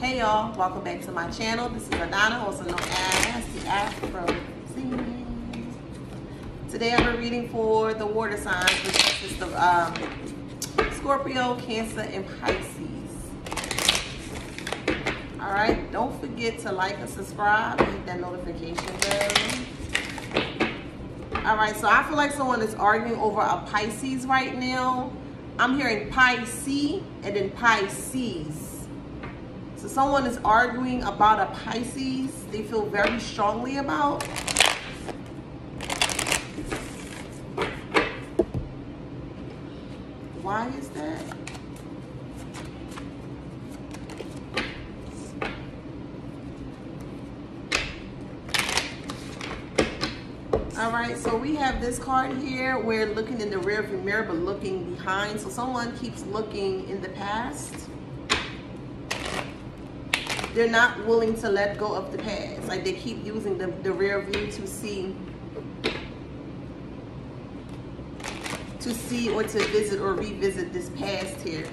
Hey y'all, welcome back to my channel. This is Adana, also known as the Afro. Today I'm reading for the water signs, which is the um, Scorpio, Cancer, and Pisces. All right, don't forget to like and subscribe, hit that notification bell. All right, so I feel like someone is arguing over a Pisces right now. I'm hearing Pisces and then Pisces. So someone is arguing about a Pisces they feel very strongly about. Why is that? All right, so we have this card here. We're looking in the rear view mirror, but looking behind. So someone keeps looking in the past. They're not willing to let go of the past. Like they keep using the, the rear view to see to see or to visit or revisit this past here.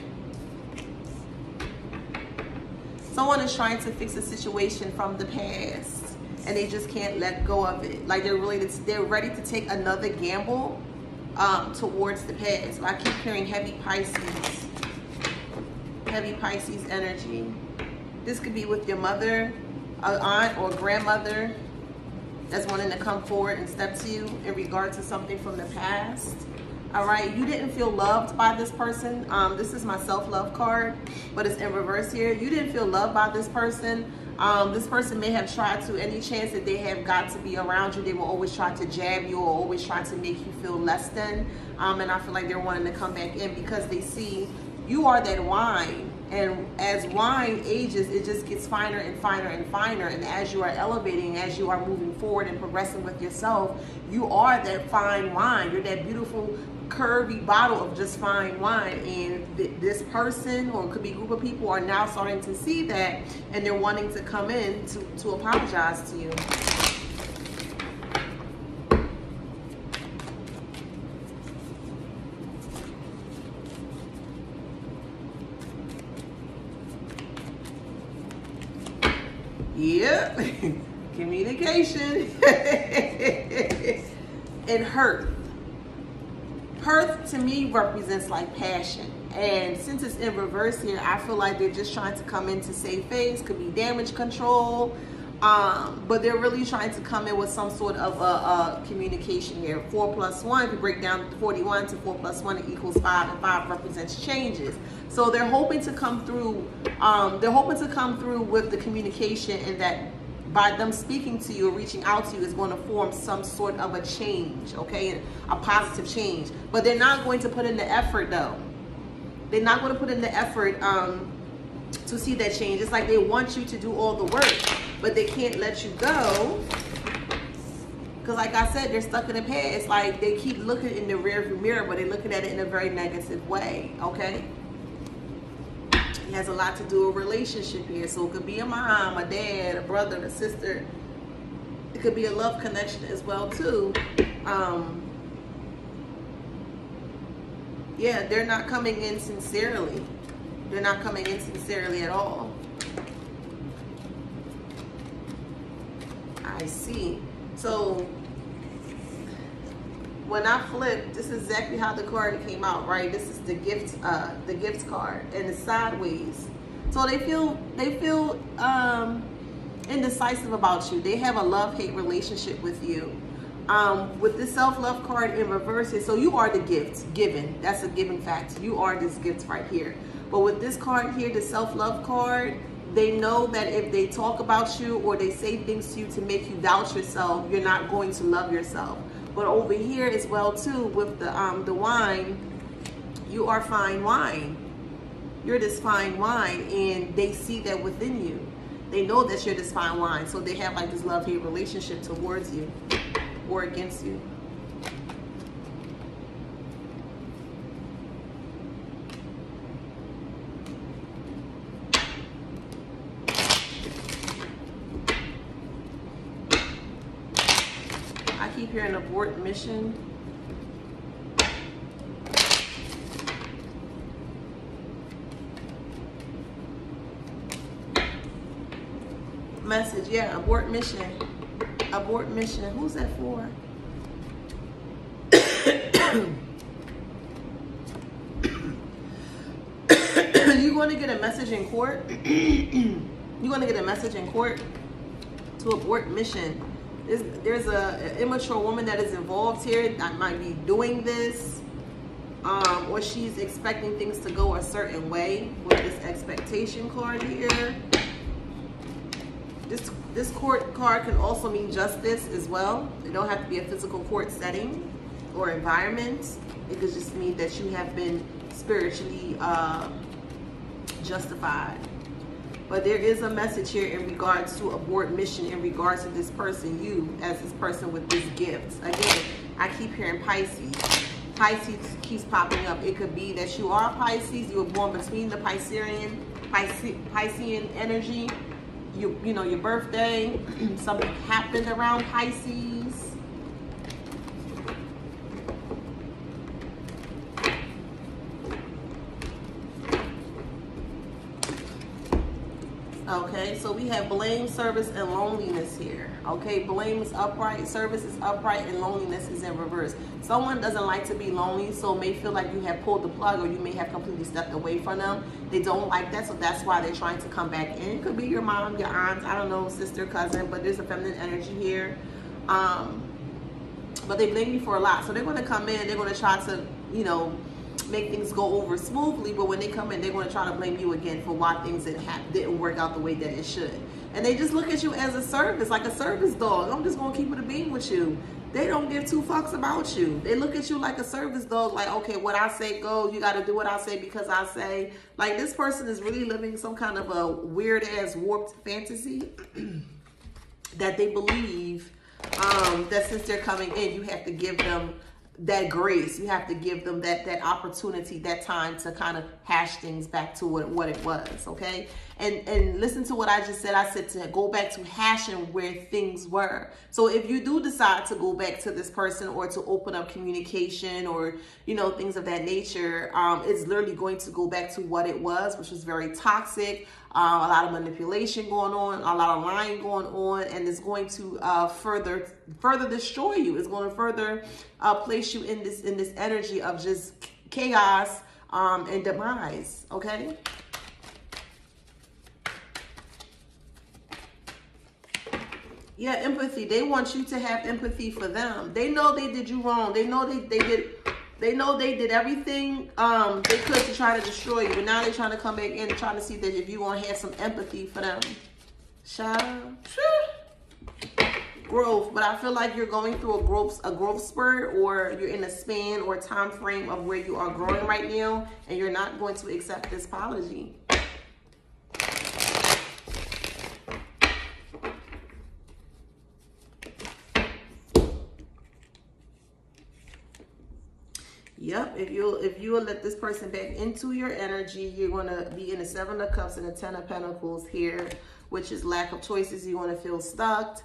Someone is trying to fix a situation from the past and they just can't let go of it. Like they're really, they're ready to take another gamble um, towards the past. I keep hearing heavy Pisces, heavy Pisces energy. This could be with your mother, aunt, or grandmother that's wanting to come forward and step to you in regard to something from the past. All right, you didn't feel loved by this person. Um, this is my self-love card, but it's in reverse here. You didn't feel loved by this person. Um, this person may have tried to, any chance that they have got to be around you, they will always try to jab you or always try to make you feel less than. Um, and I feel like they're wanting to come back in because they see you are that wine. And as wine ages, it just gets finer and finer and finer. And as you are elevating, as you are moving forward and progressing with yourself, you are that fine wine. You're that beautiful curvy bottle of just fine wine and th this person or it could be a group of people are now starting to see that and they're wanting to come in to, to apologize to you. Yep, communication and hurt Perth to me represents like passion. And since it's in reverse here, I feel like they're just trying to come in to save face, could be damage control. Um, but they're really trying to come in with some sort of a, communication here. Four plus one, if you break down 41 to four plus one, it equals five, and five represents changes. So they're hoping to come through, um, they're hoping to come through with the communication and that by them speaking to you or reaching out to you is going to form some sort of a change, okay? A positive change. But they're not going to put in the effort though. They're not going to put in the effort um, to see that change. It's like they want you to do all the work, but they can't let you go. Because like I said, they're stuck in the past. Like they keep looking in the rearview mirror, but they're looking at it in a very negative way, okay? It has a lot to do with relationship here. So it could be a mom, a dad, a brother, a sister. It could be a love connection as well too. Um, yeah, they're not coming in sincerely. They're not coming in sincerely at all. I see. So when I flip, this is exactly how the card came out, right? This is the gift, uh, the gift card, and it's sideways. So they feel they feel um, indecisive about you. They have a love-hate relationship with you. Um, with the self-love card in reverse, so you are the gift given. That's a given fact. You are this gift right here. But with this card here, the self-love card, they know that if they talk about you or they say things to you to make you doubt yourself, you're not going to love yourself. But over here as well too, with the um, the wine, you are fine wine. You're this fine wine, and they see that within you. They know that you're this fine wine, so they have like this love-hate relationship towards you or against you. Keep hearing abort mission. message. Yeah, abort mission. Abort mission. Who's that for? you want to get a message in court? you want to get a message in court to abort mission. There's, there's a, immature woman that is involved here that might be doing this. Um, or she's expecting things to go a certain way with this expectation card here. This this court card can also mean justice as well. It don't have to be a physical court setting or environment. It could just mean that you have been spiritually uh, justified. But there is a message here in regards to a board mission in regards to this person, you as this person with this gift. Again, I keep hearing Pisces. Pisces keeps popping up. It could be that you are Pisces. You were born between the Piscean, Piscean energy. You, you know, your birthday. Something happened around Pisces Okay, so we have blame, service, and loneliness here. Okay, blame is upright, service is upright, and loneliness is in reverse. Someone doesn't like to be lonely, so may feel like you have pulled the plug or you may have completely stepped away from them. They don't like that, so that's why they're trying to come back in. It could be your mom, your aunt, I don't know, sister, cousin, but there's a feminine energy here. Um, but they blame you for a lot. So they're going to come in, they're going to try to, you know, make things go over smoothly, but when they come in, they're going to try to blame you again for why things didn't, didn't work out the way that it should. And they just look at you as a service, like a service dog. I'm just going to keep it a being with you. They don't give two fucks about you. They look at you like a service dog, like, okay, what I say goes. You got to do what I say because I say. Like, this person is really living some kind of a weird ass warped fantasy that they believe um, that since they're coming in, you have to give them that grace. You have to give them that that opportunity, that time to kind of hash things back to what, what it was, okay? And and listen to what I just said. I said to go back to hashing where things were. So if you do decide to go back to this person or to open up communication or you know things of that nature, um, it's literally going to go back to what it was, which was very toxic, uh, a lot of manipulation going on, a lot of lying going on, and it's going to uh, further further destroy you. It's going to further uh, place you in this in this energy of just chaos um, and demise. Okay. Yeah, empathy. They want you to have empathy for them. They know they did you wrong. They know they, they did they know they did everything um, they could to try to destroy you, but now they're trying to come back in and trying to see that if you want to have some empathy for them. Shout growth, but I feel like you're going through a growth a growth spurt or you're in a span or time frame of where you are growing right now and you're not going to accept this apology. Yep, if you if you will let this person back into your energy, you're gonna be in the seven of cups and the ten of pentacles here, which is lack of choices. You want to feel stuck,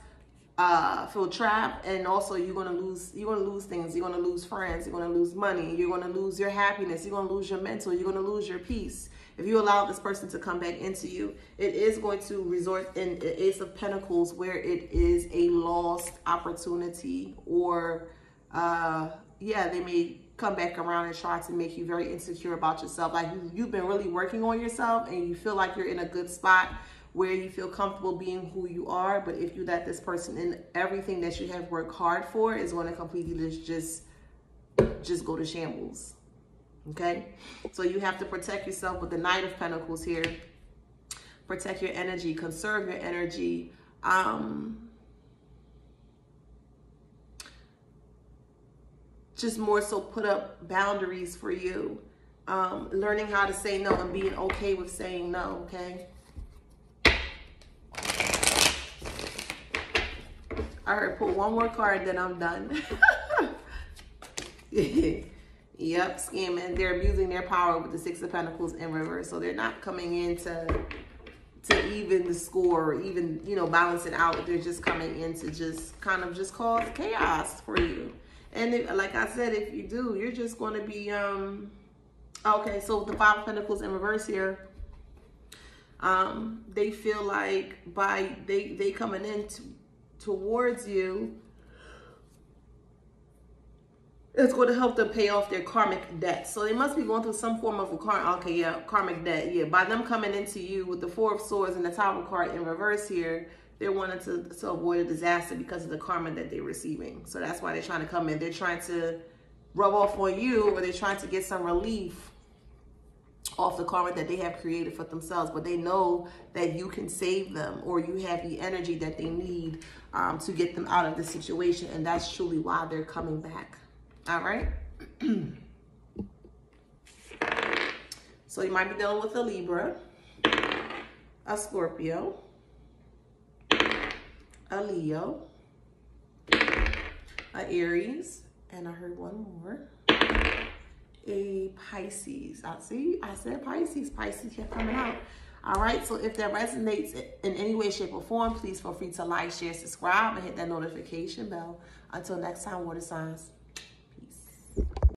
uh, feel trapped, and also you're gonna lose you're gonna lose things. You're gonna lose friends. You're gonna lose money. You're gonna lose your happiness. You're gonna lose your mental. You're gonna lose your peace. If you allow this person to come back into you, it is going to resort in Ace of Pentacles where it is a lost opportunity or uh, yeah, they may come back around and try to make you very insecure about yourself. Like you, have been really working on yourself and you feel like you're in a good spot where you feel comfortable being who you are. But if you let this person in, everything that you have worked hard for is going to completely just, just, just go to shambles. Okay. So you have to protect yourself with the Knight of Pentacles here. Protect your energy, conserve your energy. Um, just more so put up boundaries for you. Um, learning how to say no and being okay with saying no, okay? Right, put one more card, then I'm done. yep, scamming. They're abusing their power with the Six of Pentacles in reverse. So they're not coming in to, to even the score or even, you know, balance it out. They're just coming in to just kind of just cause chaos for you. And if, like I said, if you do, you're just going to be, um, okay, so the Five of Pentacles in reverse here. Um, they feel like by they they coming in to, towards you, it's going to help them pay off their karmic debt. So they must be going through some form of a car. Okay, yeah, karmic debt. Yeah, by them coming into you with the Four of Swords and the Tower card in reverse here, they're wanting to, to avoid a disaster because of the karma that they're receiving. So that's why they're trying to come in. They're trying to rub off on you, or they're trying to get some relief off the karma that they have created for themselves, but they know that you can save them or you have the energy that they need um, to get them out of the situation. And that's truly why they're coming back. All right. so you might be dealing with a Libra, a Scorpio, a Leo, a Aries, and I heard one more, a Pisces. I see, I said Pisces. Pisces kept coming out. All right, so if that resonates in any way, shape, or form, please feel free to like, share, subscribe, and hit that notification bell. Until next time, water signs.